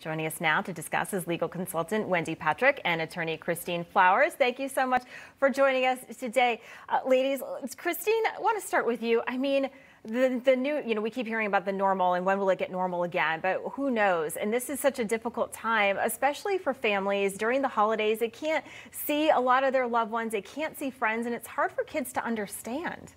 Joining us now to discuss is legal consultant Wendy Patrick and attorney Christine Flowers. Thank you so much for joining us today. Uh, ladies, Christine, I want to start with you. I mean, the, the new, you know, we keep hearing about the normal and when will it get normal again, but who knows? And this is such a difficult time, especially for families during the holidays. They can't see a lot of their loved ones, they can't see friends, and it's hard for kids to understand.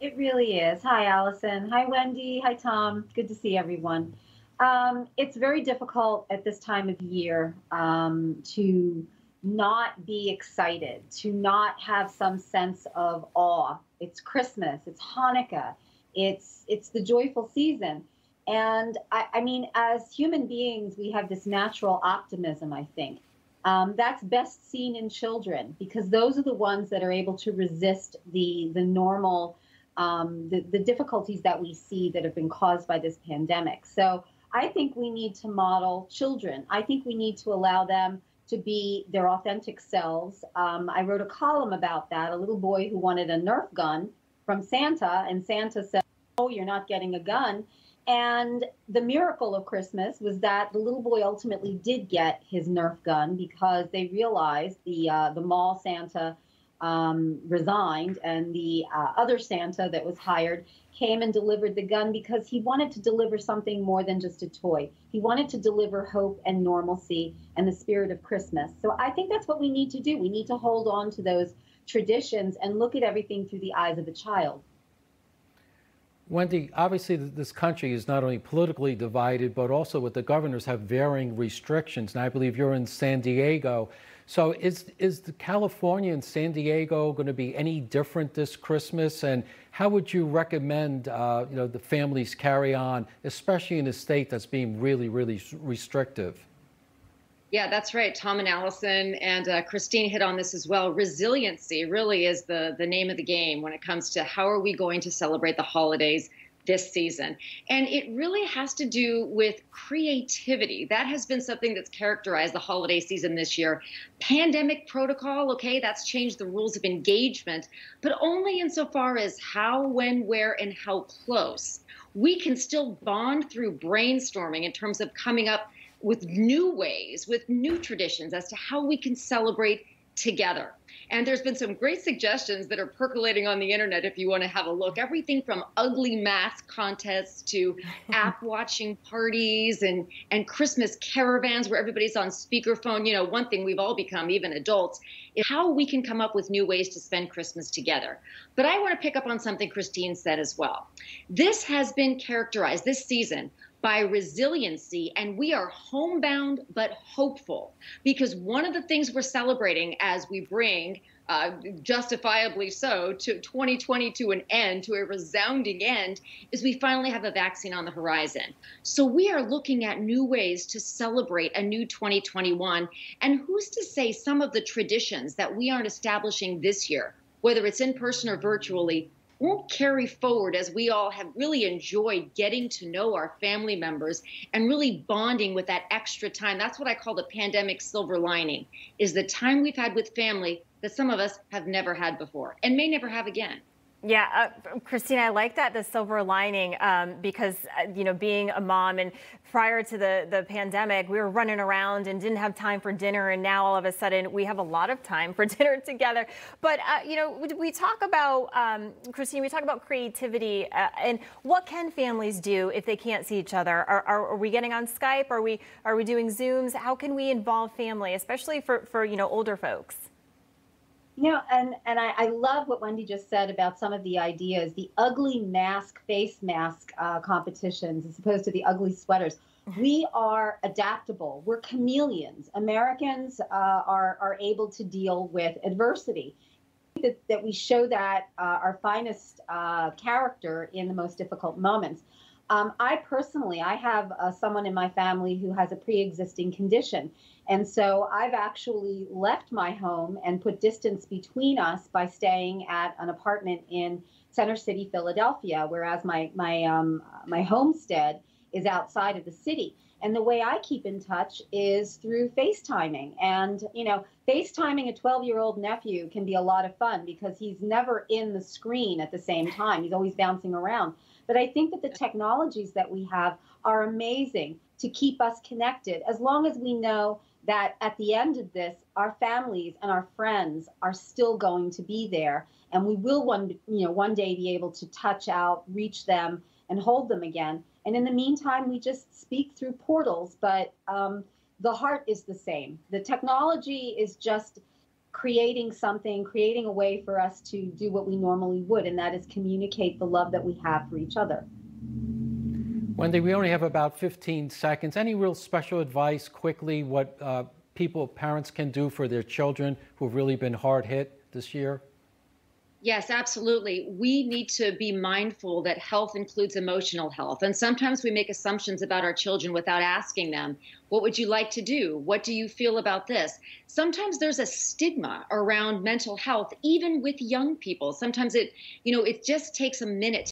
It really is. Hi, Allison. Hi, Wendy. Hi, Tom. Good to see everyone. Um, it's very difficult at this time of year um, to not be excited, to not have some sense of awe. It's Christmas, it's Hanukkah, it's it's the joyful season. And I, I mean, as human beings, we have this natural optimism, I think. Um, that's best seen in children because those are the ones that are able to resist the the normal um, the, the difficulties that we see that have been caused by this pandemic. So I think we need to model children. I think we need to allow them to be their authentic selves. Um, I wrote a column about that. A little boy who wanted a Nerf gun from Santa, and Santa said, "Oh, you're not getting a gun." And the miracle of Christmas was that the little boy ultimately did get his Nerf gun because they realized the uh, the mall Santa um, resigned, and the uh, other Santa that was hired came and delivered the gun because he wanted to deliver something more than just a toy. He wanted to deliver hope and normalcy and the spirit of Christmas. So I think that's what we need to do. We need to hold on to those traditions and look at everything through the eyes of a child. Wendy, obviously this country is not only politically divided, but also with the governors have varying restrictions. And I believe you're in San Diego. So is is California and San Diego going to be any different this Christmas? And how would you recommend uh, you know the families carry on, especially in a state that's being really really restrictive? Yeah, that's right. Tom and Allison and uh, Christine hit on this as well. Resiliency really is the the name of the game when it comes to how are we going to celebrate the holidays this season. And it really has to do with creativity. That has been something that's characterized the holiday season this year. Pandemic protocol, okay, that's changed the rules of engagement, but only insofar as how, when, where, and how close. We can still bond through brainstorming in terms of coming up with new ways, with new traditions as to how we can celebrate together. And there's been some great suggestions that are percolating on the internet if you want to have a look. Everything from ugly mask contests to app watching parties and, and Christmas caravans where everybody's on speakerphone. You know, one thing we've all become, even adults, is how we can come up with new ways to spend Christmas together. But I want to pick up on something Christine said as well. This has been characterized this season by resiliency, and we are homebound but hopeful because one of the things we're celebrating as we bring uh, justifiably so, to 2020 to an end, to a resounding end, is we finally have a vaccine on the horizon. So we are looking at new ways to celebrate a new 2021. And who's to say some of the traditions that we aren't establishing this year, whether it's in person or virtually, won't carry forward as we all have really enjoyed getting to know our family members and really bonding with that extra time. That's what I call the pandemic silver lining is the time we've had with family that some of us have never had before and may never have again. Yeah, uh, Christina, I like that the silver lining um, because uh, you know being a mom and prior to the the pandemic, we were running around and didn't have time for dinner, and now all of a sudden we have a lot of time for dinner together. But uh, you know, we, we, talk about um, Christina, we talk about creativity uh, and what can families do if they can't see each other? Are, are, are we getting on Skype? Are we are we doing Zooms? How can we involve family, especially for for you know older folks? You know, and and I, I, love what Wendy just said about some of the ideas, the ugly mask, face mask uh, competitions, as opposed to the ugly sweaters. Mm-hmm. We are adaptable. We're chameleons. Americans uh, are are able to deal with adversity. That, that we show that uh, our finest uh, character in the most difficult moments. Um, I personally, I have uh, someone in my family who has a pre-existing condition, and so I've actually left my home and put distance between us by staying at an apartment in Center City, Philadelphia, whereas my my um, my homestead is outside of the city. And the way I keep in touch is through FaceTiming. And, you know, FaceTiming a 12 year old nephew can be a lot of fun because he's never in the screen at the same time. He's always bouncing around. But I think that the technologies that we have are amazing to keep us connected. As long as we know that at the end of this, our families and our friends are still going to be there, and we will one you know one day be able to touch out, reach them, and hold them again. And in the meantime, we just speak through portals, but um, the heart is the same. The technology is just creating something, creating a way for us to do what we normally would, and that is communicate the love that we have for each other. Wendy, we only have about 15 seconds. Any real special advice quickly what uh, people, parents can do for their children who've really been hard hit this year? Yes, absolutely. We need to be mindful that health includes emotional health. And sometimes we make assumptions about our children without asking them, What would you like to do? What do you feel about this? Sometimes there's a stigma around mental health, even with young people. Sometimes it, you know, it just takes a minute